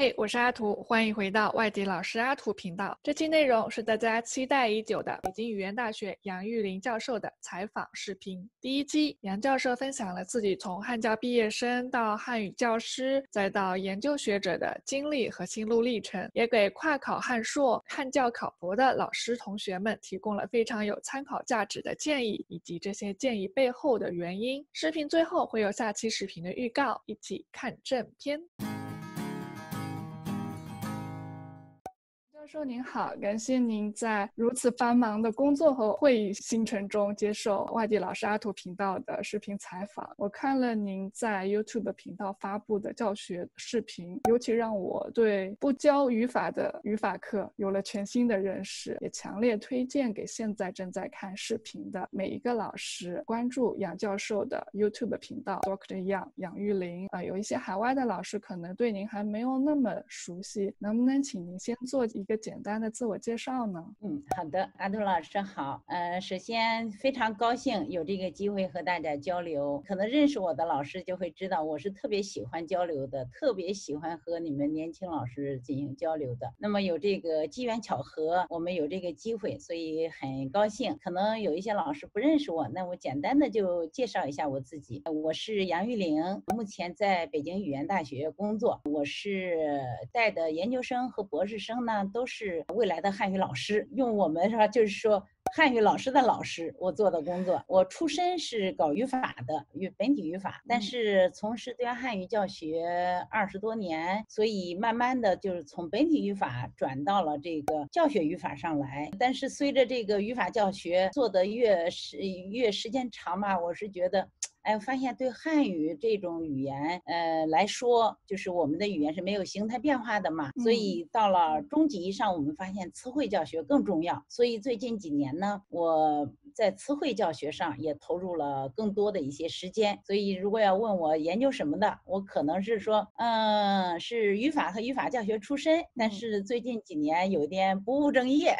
嘿，我是阿图，欢迎回到外地老师阿图频道。这期内容是大家期待已久的北京语言大学杨玉林教授的采访视频。第一期，杨教授分享了自己从汉教毕业生到汉语教师，再到研究学者的经历和心路历程，也给跨考汉硕、汉教考博的老师同学们提供了非常有参考价值的建议，以及这些建议背后的原因。视频最后会有下期视频的预告，一起看正片。教授您好，感谢您在如此繁忙的工作和会议行程中接受外地老师阿图频道的视频采访。我看了您在 YouTube 频道发布的教学视频，尤其让我对不教语法的语法课有了全新的认识，也强烈推荐给现在正在看视频的每一个老师关注杨教授的 YouTube 频道 Doctor Yang 杨玉林啊。有一些海外的老师可能对您还没有那么熟悉，能不能请您先做一？一个简单的自我介绍呢？嗯，好的，阿杜老师好。呃，首先非常高兴有这个机会和大家交流。可能认识我的老师就会知道，我是特别喜欢交流的，特别喜欢和你们年轻老师进行交流的。那么有这个机缘巧合，我们有这个机会，所以很高兴。可能有一些老师不认识我，那我简单的就介绍一下我自己。我是杨玉玲，目前在北京语言大学工作。我是带的研究生和博士生呢，都。都是未来的汉语老师，用我们是吧？就是说汉语老师的老师，我做的工作。我出身是搞语法的，语本体语法，但是从事对外汉语教学二十多年，所以慢慢的就是从本体语法转到了这个教学语法上来。但是随着这个语法教学做的越时越时间长嘛，我是觉得。哎，发现对汉语这种语言，呃来说，就是我们的语言是没有形态变化的嘛，所以到了中级以上，我们发现词汇教学更重要。所以最近几年呢，我在词汇教学上也投入了更多的一些时间。所以如果要问我研究什么的，我可能是说，嗯，是语法和语法教学出身，但是最近几年有点不务正业，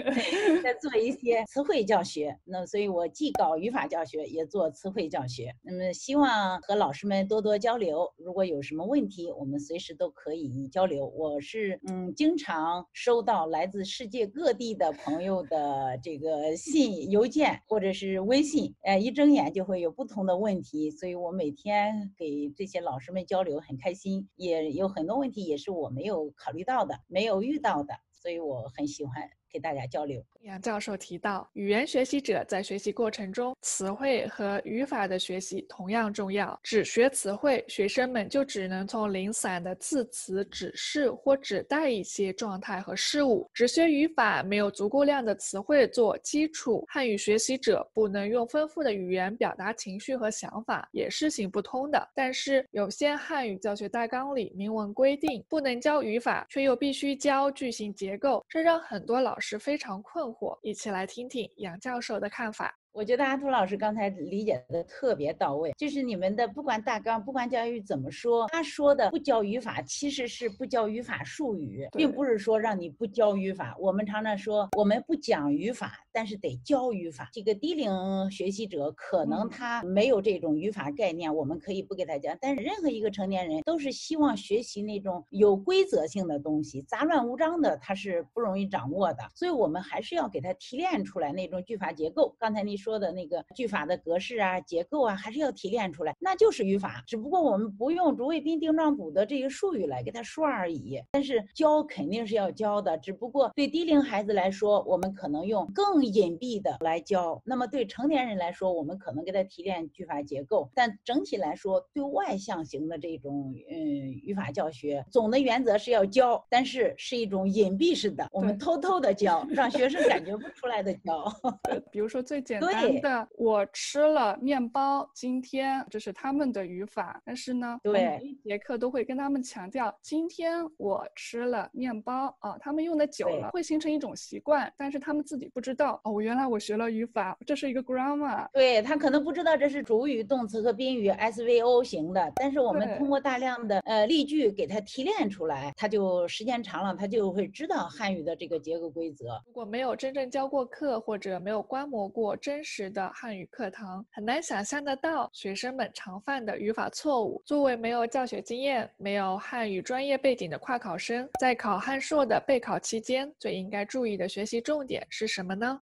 在做一些词汇教学。那所以我既搞语法教学，也做词汇教学。学，那么希望和老师们多多交流。如果有什么问题，我们随时都可以交流。我是嗯，经常收到来自世界各地的朋友的这个信、邮件或者是微信，呃，一睁眼就会有不同的问题，所以我每天给这些老师们交流很开心。也有很多问题也是我没有考虑到的、没有遇到的，所以我很喜欢。给大家交流。杨教授提到，语言学习者在学习过程中，词汇和语法的学习同样重要。只学词汇，学生们就只能从零散的字词指示或指代一些状态和事物；只学语法，没有足够量的词汇做基础，汉语学习者不能用丰富的语言表达情绪和想法，也是行不通的。但是，有些汉语教学大纲里明文规定，不能教语法，却又必须教句型结构，这让很多老师。是非常困惑，一起来听听杨教授的看法。我觉得阿图老师刚才理解的特别到位，就是你们的不管大纲，不管教育怎么说，他说的不教语法，其实是不教语法术语，并不是说让你不教语法。我们常常说我们不讲语法，但是得教语法。这个低龄学习者可能他没有这种语法概念，我们可以不给他讲。但是任何一个成年人都是希望学习那种有规则性的东西，杂乱无章的他是不容易掌握的。所以我们还是要给他提炼出来那种句法结构。刚才你说。的那个句法的格式啊、结构啊，还是要提炼出来，那就是语法。只不过我们不用竹谓宾定状补的这个术语来给他说而已。但是教肯定是要教的，只不过对低龄孩子来说，我们可能用更隐蔽的来教；那么对成年人来说，我们可能给他提炼句法结构。但整体来说，对外向型的这种嗯语法教学，总的原则是要教，但是是一种隐蔽式的，我们偷偷的教，让学生感觉不出来的教。比如说最简单。的，我吃了面包。今天这是他们的语法，但是呢，对，一节课都会跟他们强调，今天我吃了面包啊。他们用的久了，会形成一种习惯，但是他们自己不知道哦。原来我学了语法，这是一个 grammar。对他可能不知道这是主语、动词和宾语 SVO 型的，但是我们通过大量的呃例句给他提炼出来，他就时间长了，他就会知道汉语的这个结构规则。如果没有真正教过课，或者没有观摩过真。实的汉语课堂，很难想象得到学生们常犯的语法错误。作为没有教学经验、没有汉语专业背景的跨考生，在考汉硕的备考期间，最应该注意的学习重点是什么呢？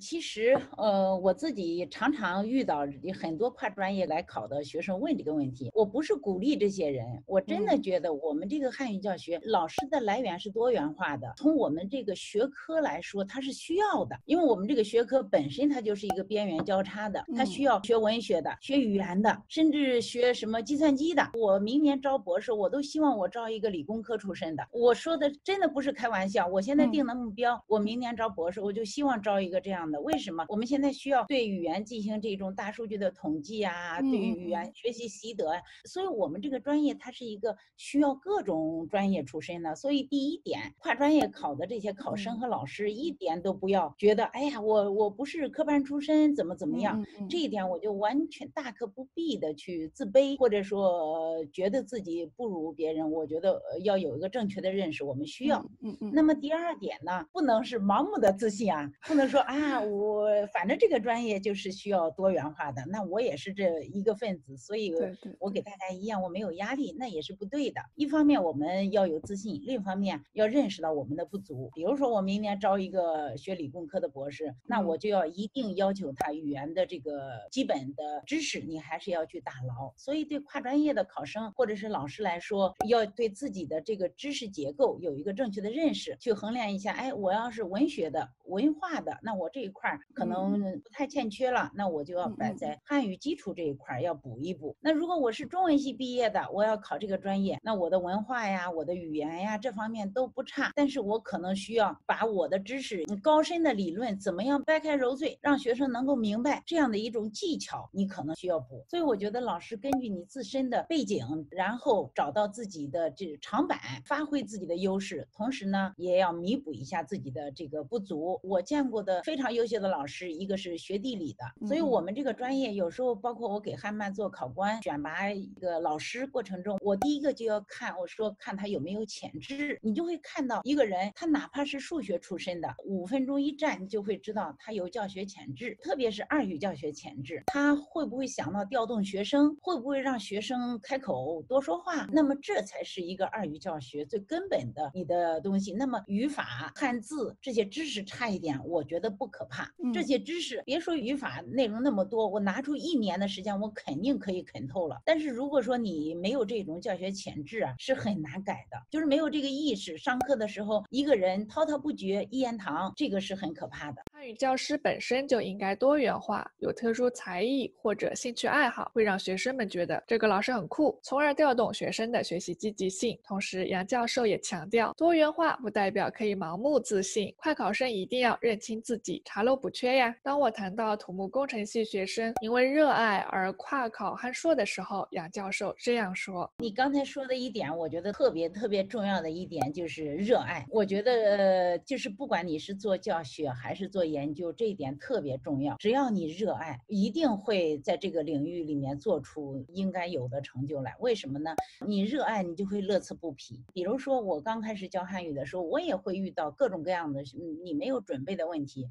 其实，呃，我自己常常遇到很多跨专业来考的学生问这个问题。我不是鼓励这些人，我真的觉得我们这个汉语教学老师的来源是多元化的。从我们这个学科来说，它是需要的，因为我们这个学科本身它就是一个边缘交叉的，它需要学文学的、学语言的，甚至学什么计算机的。我明年招博士，我都希望我招一个理工科出身的。我说的真的不是开玩笑。我现在定的目标，我明年招博士，我就希望招一个这样。为什么我们现在需要对语言进行这种大数据的统计啊？对语言学习习得啊？所以我们这个专业它是一个需要各种专业出身的。所以第一点，跨专业考的这些考生和老师一点都不要觉得，哎呀，我我不是科班出身，怎么怎么样？这一点我就完全大可不必的去自卑，或者说觉得自己不如别人。我觉得要有一个正确的认识，我们需要。嗯嗯。那么第二点呢，不能是盲目的自信啊，不能说啊。我反正这个专业就是需要多元化的，那我也是这一个分子，所以我给大家一样，我没有压力，那也是不对的。一方面我们要有自信，另一方面要认识到我们的不足。比如说我明年招一个学理工科的博士，那我就要一定要求他语言的这个基本的知识，你还是要去打牢。所以对跨专业的考生或者是老师来说，要对自己的这个知识结构有一个正确的认识，去衡量一下。哎，我要是文学的、文化的，那我这一块可能不太欠缺了，那我就要摆在汉语基础这一块要补一补。那如果我是中文系毕业的，我要考这个专业，那我的文化呀、我的语言呀这方面都不差，但是我可能需要把我的知识、高深的理论怎么样掰开揉碎，让学生能够明白这样的一种技巧，你可能需要补。所以我觉得老师根据你自身的背景，然后找到自己的这长板，发挥自己的优势，同时呢，也要弥补一下自己的这个不足。我见过的非常优秀的。老师一个是学地理的，所以我们这个专业有时候包括我给汉曼做考官选拔一个老师过程中，我第一个就要看，我说看他有没有潜质。你就会看到一个人，他哪怕是数学出身的，五分钟一站，你就会知道他有教学潜质，特别是二语教学潜质。他会不会想到调动学生，会不会让学生开口多说话？那么这才是一个二语教学最根本的你的东西。那么语法、汉字这些知识差一点，我觉得不可怕。这些知识，别说语法内容那么多，我拿出一年的时间，我肯定可以啃透了。但是如果说你没有这种教学潜质啊，是很难改的，就是没有这个意识。上课的时候，一个人滔滔不绝，一言堂，这个是很可怕的。汉语教师本身就应该多元化，有特殊才艺或者兴趣爱好，会让学生们觉得这个老师很酷，从而调动学生的学习积极性。同时，杨教授也强调，多元化不代表可以盲目自信，快考生一定要认清自己，查漏补缺呀。当我谈到土木工程系学生因为热爱而跨考汉硕的时候，杨教授这样说：“你刚才说的一点，我觉得特别特别重要的一点就是热爱。我觉得呃，就是不管你是做教学还是做研究，这一点特别重要。只要你热爱，一定会在这个领域里面做出应该有的成就来。为什么呢？你热爱，你就会乐此不疲。比如说我刚开始教汉语的时候，我也会遇到各种各样的嗯你没有准备的问题，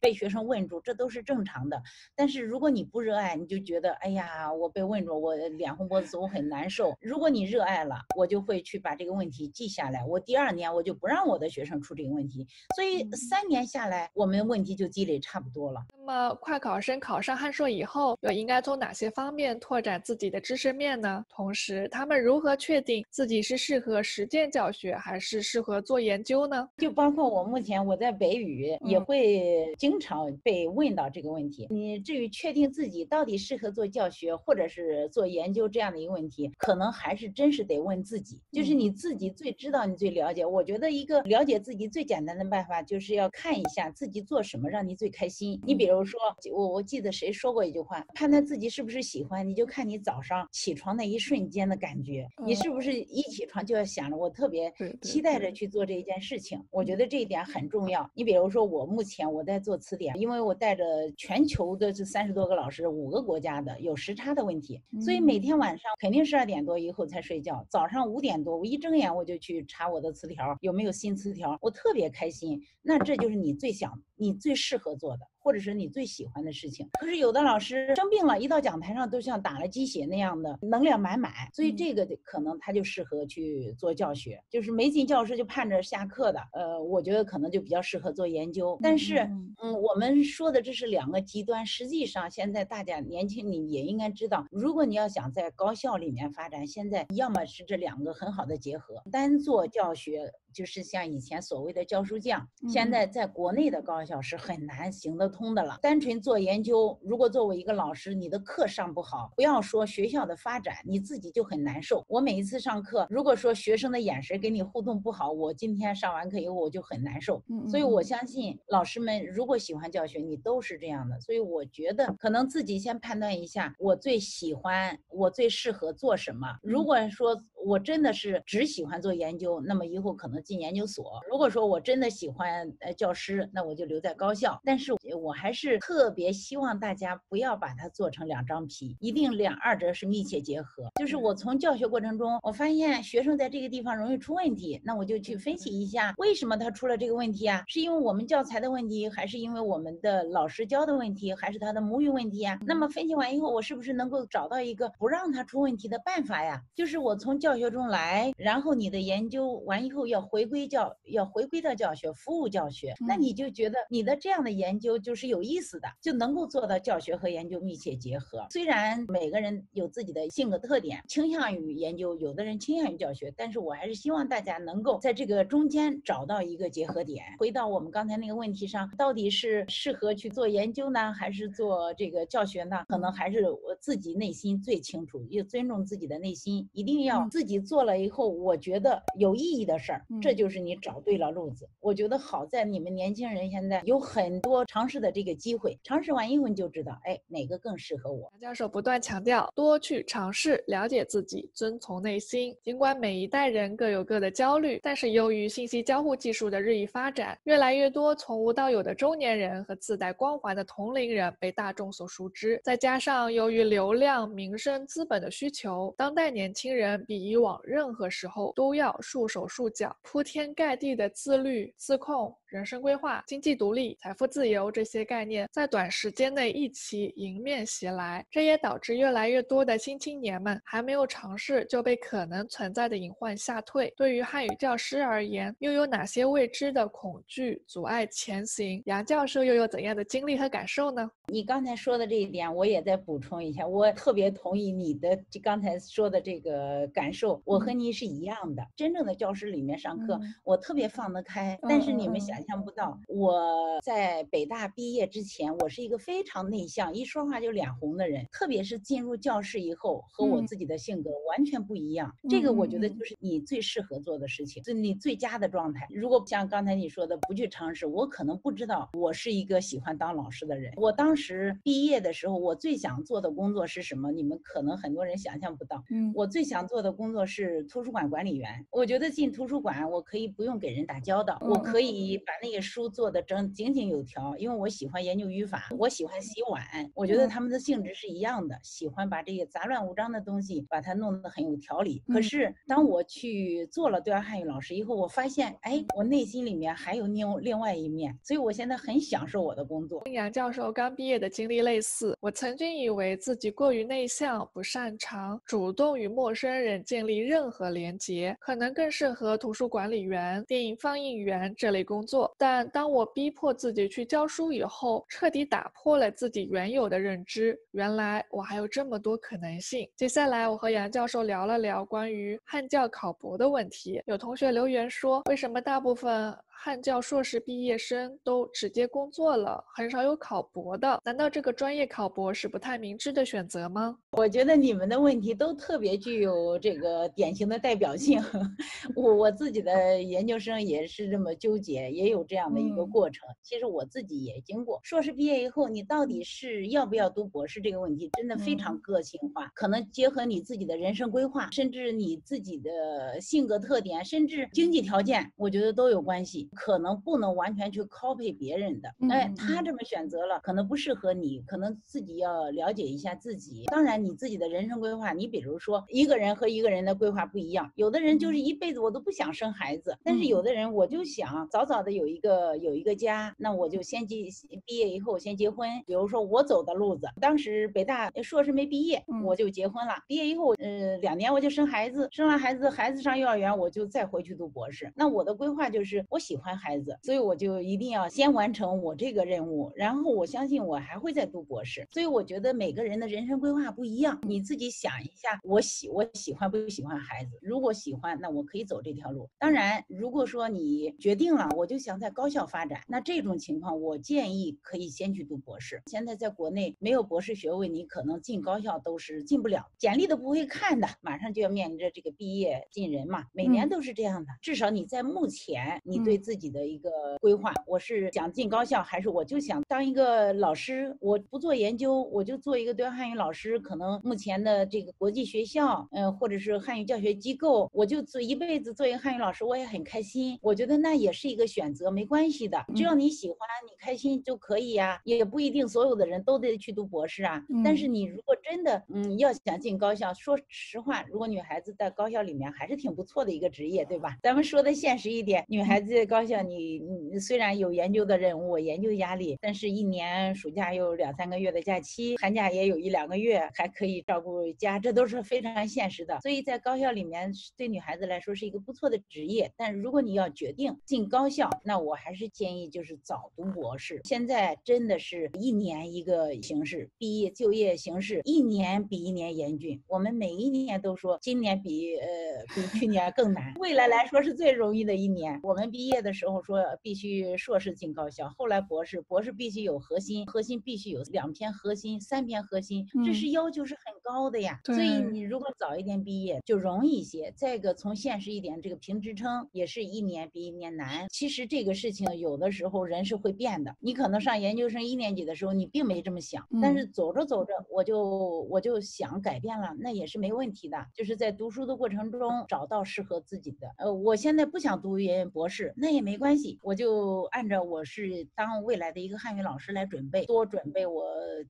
被学生问住。”这都是正常的，但是如果你不热爱，你就觉得哎呀，我被问住，我脸红脖子粗，我很难受。如果你热爱了，我就会去把这个问题记下来，我第二年我就不让我的学生出这个问题。所以三年下来，我们问题就积累差不多了。那么快考生考上汉硕以后，又应该从哪些方面拓展自己的知识面呢？同时，他们如何确定自己是适合实践教学，还是适合做研究呢？就包括我目前我在北语也会经常被。问到这个问题，你至于确定自己到底适合做教学或者是做研究这样的一个问题，可能还是真是得问自己，就是你自己最知道，你最了解。我觉得一个了解自己最简单的办法，就是要看一下自己做什么让你最开心。你比如说，我我记得谁说过一句话，判断自己是不是喜欢，你就看你早上起床那一瞬间的感觉，你是不是一起床就要想着我特别期待着去做这一件事情。我觉得这一点很重要。你比如说，我目前我在做词典，因为我带着全球的这三十多个老师，五个国家的有时差的问题，所以每天晚上肯定十二点多以后才睡觉。早上五点多，我一睁眼我就去查我的词条有没有新词条，我特别开心。那这就是你最想、你最适合做的。或者是你最喜欢的事情。可是有的老师生病了，一到讲台上都像打了鸡血那样的，能量满满，所以这个可能他就适合去做教学，就是没进教室就盼着下课的。呃，我觉得可能就比较适合做研究。但是，嗯，我们说的这是两个极端，实际上现在大家年轻你也应该知道，如果你要想在高校里面发展，现在要么是这两个很好的结合，单做教学。就是像以前所谓的教书匠，现在在国内的高校是很难行得通的了。单纯做研究，如果作为一个老师，你的课上不好，不要说学校的发展，你自己就很难受。我每一次上课，如果说学生的眼神跟你互动不好，我今天上完课以后我就很难受。所以我相信老师们如果喜欢教学，你都是这样的。所以我觉得可能自己先判断一下，我最喜欢，我最适合做什么。如果说我真的是只喜欢做研究，那么以后可能。进研究所。如果说我真的喜欢呃教师，那我就留在高校。但是我还是特别希望大家不要把它做成两张皮，一定两二者是密切结合。就是我从教学过程中，我发现学生在这个地方容易出问题，那我就去分析一下为什么他出了这个问题啊？是因为我们教材的问题，还是因为我们的老师教的问题，还是他的母语问题啊？那么分析完以后，我是不是能够找到一个不让他出问题的办法呀？就是我从教学中来，然后你的研究完以后要回。归教要回归到教学服务教学，那你就觉得你的这样的研究就是有意思的，就能够做到教学和研究密切结合。虽然每个人有自己的性格特点，倾向于研究，有的人倾向于教学，但是我还是希望大家能够在这个中间找到一个结合点。回到我们刚才那个问题上，到底是适合去做研究呢，还是做这个教学呢？可能还是我自己内心最清楚，要尊重自己的内心，一定要自己做了以后，我觉得有意义的事儿。这就是你找对了路子。我觉得好在你们年轻人现在有很多尝试的这个机会，尝试完以后你就知道，哎，哪个更适合我。杨教授不断强调，多去尝试，了解自己，遵从内心。尽管每一代人各有各的焦虑，但是由于信息交互技术的日益发展，越来越多从无到有的中年人和自带光环的同龄人被大众所熟知。再加上由于流量、民生、资本的需求，当代年轻人比以往任何时候都要束手束脚。铺天盖地的自律、自控、人生规划、经济独立、财富自由这些概念，在短时间内一起迎面袭来，这也导致越来越多的新青年们还没有尝试就被可能存在的隐患吓退。对于汉语教师而言，又有哪些未知的恐惧阻碍前行？杨教授又有怎样的经历和感受呢？你刚才说的这一点，我也再补充一下，我特别同意你的刚才说的这个感受，我和你是一样的。真正的教室里面上课。我特别放得开，但是你们想象不到，我在北大毕业之前，我是一个非常内向，一说话就脸红的人。特别是进入教室以后，和我自己的性格完全不一样。这个我觉得就是你最适合做的事情，是你最佳的状态。如果像刚才你说的不去尝试，我可能不知道我是一个喜欢当老师的人。我当时毕业的时候，我最想做的工作是什么？你们可能很多人想象不到。嗯，我最想做的工作是图书馆管理员。我觉得进图书馆，我我可以不用给人打交道，我可以把那些书做的整井井有条，因为我喜欢研究语法，我喜欢洗碗，我觉得他们的性质是一样的，喜欢把这些杂乱无章的东西把它弄得很有条理。可是当我去做了对外汉语老师以后，我发现，哎，我内心里面还有另另外一面，所以我现在很享受我的工作。跟杨教授刚毕业的经历类似，我曾经以为自己过于内向，不擅长主动与陌生人建建立任何连接，可能更适合图书。管理员、电影放映员这类工作，但当我逼迫自己去教书以后，彻底打破了自己原有的认知。原来我还有这么多可能性。接下来，我和杨教授聊了聊关于汉教考博的问题。有同学留言说，为什么大部分？汉教硕士毕业生都直接工作了，很少有考博的。难道这个专业考博是不太明智的选择吗？我觉得你们的问题都特别具有这个典型的代表性。我我自己的研究生也是这么纠结，也有这样的一个过程。其实我自己也经过。硕士毕业以后，你到底是要不要读博士这个问题，真的非常个性化，可能结合你自己的人生规划，甚至你自己的性格特点，甚至经济条件，我觉得都有关系。你可能不能完全去 copy 别人的。哎，他这么选择了，可能不适合你，可能自己要了解一下自己。当然，你自己的人生规划，你比如说一个人和一个人的规划不一样，有的人就是一辈子我都不想生孩子，但是有的人我就想早早的有一个有一个家，那我就先结毕业以后先结婚。比如说我走的路子，当时北大硕士没毕业，我就结婚了。毕业以后，呃，两年我就生孩子，生了孩子，孩子上幼儿园，我就再回去读博士。那我的规划就是我喜欢孩子，所以我就一定要先完成我这个任务，然后我相信我还会再读博士。所以我觉得每个人的人生规划不一样，你自己想一下，我喜我喜欢不喜欢孩子？如果喜欢，那我可以走这条路。当然，如果说你决定了，我就想在高校发展，那这种情况我建议可以先去读博士。现在在国内没有博士学位，你可能进高校都是进不了，简历都不会看的，马上就要面临着这个毕业进人嘛，每年都是这样的。至少你在目前，你对自己的一个规划，我是想进高校，还是我就想当一个老师？我不做研究，我就做一个对汉语老师。可能目前的这个国际学校，嗯，或者是汉语教学机构，我就做一辈子做一个汉语老师，我也很开心。我觉得那也是一个选择，没关系的，只要你喜欢，你开心就可以呀，也不一定。所有的人都得去读博士啊，但是你如果真的嗯要想进高校，说实话，如果女孩子在高校里面还是挺不错的一个职业，对吧？咱们说的现实一点，女孩子在高高校，你你虽然有研究的任务、研究压力，但是一年暑假有两三个月的假期，寒假也有一两个月，还可以照顾家，这都是非常现实的。所以在高校里面，对女孩子来说是一个不错的职业。但如果你要决定进高校，那我还是建议就是早读博士。现在真的是一。年一个形势，毕业就业形势一年比一年严峻。我们每一年都说今年比呃比去年更难，未来来说是最容易的一年。我们毕业的时候说必须硕士进高校，后来博士，博士必须有核心，核心必须有两篇核心、三篇核心，这是要求是很高的呀。所以你如果早一点毕业就容易一些。再一个从现实一点，这个评职称也是一年比一年难。其实这个事情有的时候人是会变的，你可能上研究生一年级的时候。你并没这么想，但是走着走着，我就我就想改变了，那也是没问题的。就是在读书的过程中找到适合自己的。呃，我现在不想读研博士，那也没关系，我就按照我是当未来的一个汉语老师来准备，多准备我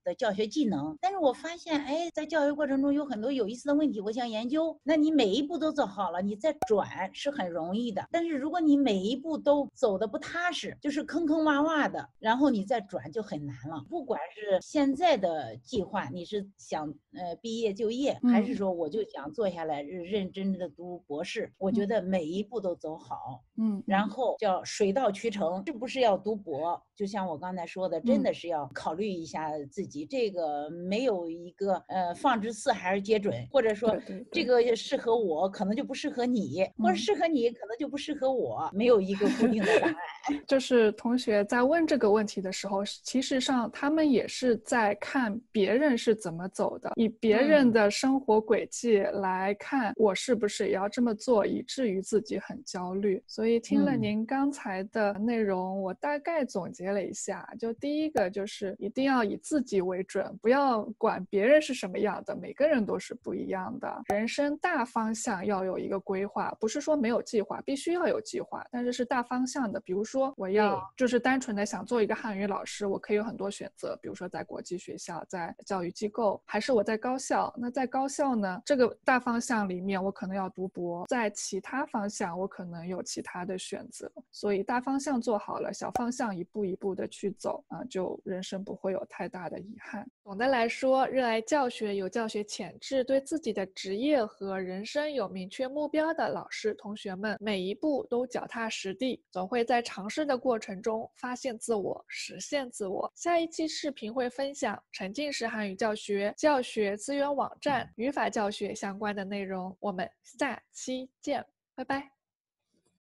的教学技能。但是我发现，哎，在教育过程中有很多有意思的问题，我想研究。那你每一步都走好了，你再转是很容易的。但是如果你每一步都走的不踏实，就是坑坑洼洼的，然后你再转就很难了。不管是现在的计划，你是想呃毕业就业，还是说我就想坐下来认认真真的读博士？我觉得每一步都走好，嗯，然后叫水到渠成，是不是要读博？就像我刚才说的，真的是要考虑一下自己，这个没有一个呃放之四海而皆准，或者说这个适合我，可能就不适合你，或者适合你，可能就不适合我，没有一个固定的答案。就是同学在问这个问题的时候，其实上。他们也是在看别人是怎么走的，以别人的生活轨迹来看我是不是也要这么做，以至于自己很焦虑。所以听了您刚才的内容，我大概总结了一下，就第一个就是一定要以自己为准，不要管别人是什么样的，每个人都是不一样的。人生大方向要有一个规划，不是说没有计划，必须要有计划，但是是大方向的。比如说我要就是单纯的想做一个汉语老师，我可以有很多选。择，比如说在国际学校，在教育机构，还是我在高校。那在高校呢？这个大方向里面，我可能要读博；在其他方向，我可能有其他他的选择。所以大方向做好了，小方向一步一步的去走啊，就人生不会有太大的遗憾。总的来说，热爱教学、有教学潜质、对自己的职业和人生有明确目标的老师同学们，每一步都脚踏实地，总会在尝试的过程中发现自我，实现自我。下一。期视频会分享沉浸式汉语教学、教学资源网站、语法教学相关的内容，我们下期见，拜拜。